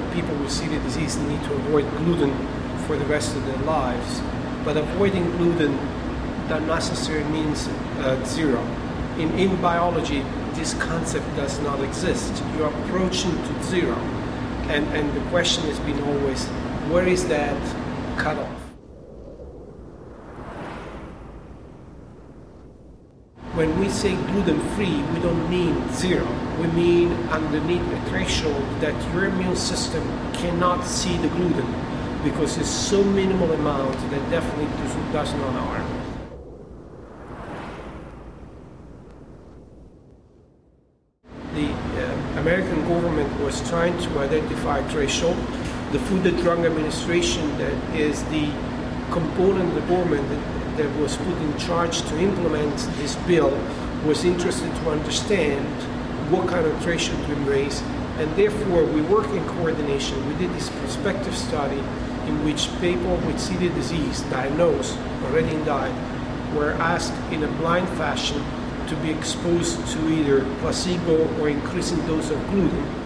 with celiac disease need to avoid gluten for the rest of their lives. But avoiding gluten not necessarily means uh, zero. In, in biology, this concept does not exist. You're approaching to zero. And, and the question has been always, where is that cutoff? When we say gluten free, we don't mean zero. We mean underneath a threshold that your immune system cannot see the gluten because it's so minimal amount that definitely does not harm. The uh, American government was trying to identify a threshold. The Food and Drug Administration, that is the component of the government that, that was put in charge to implement this bill, was interested to understand what kind of threshold to embrace, and therefore we work in coordination. We did this prospective study in which people with celiac disease diagnosed, already died, were asked in a blind fashion to be exposed to either placebo or increasing dose of gluten